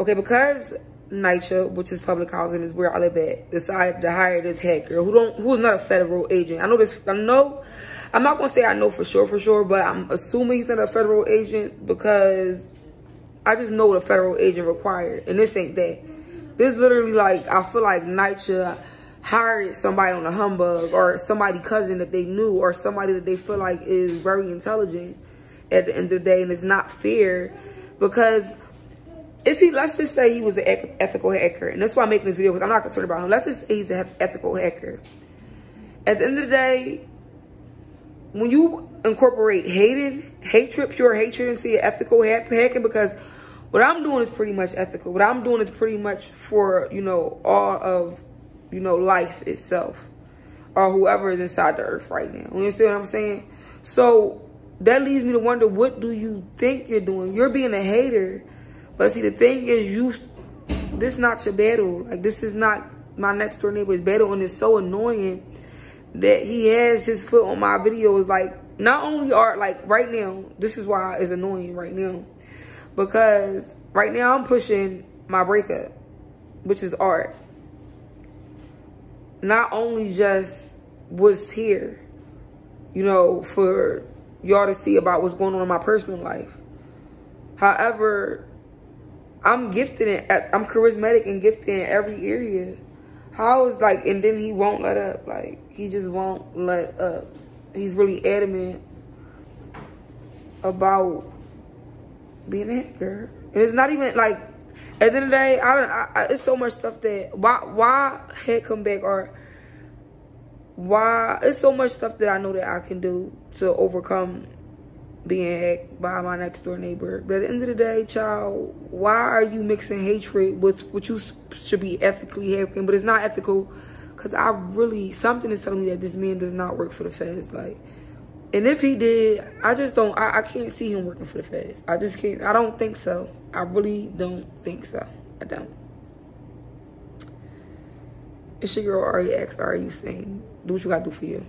Okay, because NYCHA, which is public housing, is where I live at, decided to hire this hacker who don't who is not a federal agent. I know this. I know. I'm not gonna say I know for sure, for sure, but I'm assuming he's not a federal agent because I just know what a federal agent required, and this ain't that. This literally like I feel like NYCHA hired somebody on a humbug or somebody cousin that they knew or somebody that they feel like is very intelligent at the end of the day, and it's not fair because if he, let's just say he was an ethical hacker, and that's why I'm making this video because I'm not concerned about him. Let's just say he's an ethical hacker. At the end of the day, when you incorporate hating, hatred, pure hatred into your ethical hacking, because what I'm doing is pretty much ethical. What I'm doing is pretty much for, you know, all of, you know, life itself or whoever is inside the earth right now. You understand what I'm saying? So that leads me to wonder, what do you think you're doing? You're being a hater but see, the thing is, you, this not your battle. Like, this is not my next door neighbor's battle. And it's so annoying that he has his foot on my videos. Like, not only are, like, right now, this is why it's annoying right now. Because right now I'm pushing my breakup, which is art. Not only just was here, you know, for y'all to see about what's going on in my personal life. However, I'm gifted in, I'm charismatic and gifted in every area. How is like, and then he won't let up. Like, he just won't let up. He's really adamant about being a hacker. And it's not even like, at the end of the day, I, I, I it's so much stuff that, why, why head come back or why, it's so much stuff that I know that I can do to overcome being hacked by my next door neighbor. But at the end of the day, child, why are you mixing hatred with what you should be ethically hacking? But it's not ethical because I really, something is telling me that this man does not work for the feds. Like, and if he did, I just don't, I, I can't see him working for the feds. I just can't, I don't think so. I really don't think so. I don't. It's your girl Ari X. Are you saying? Do what you gotta do for you.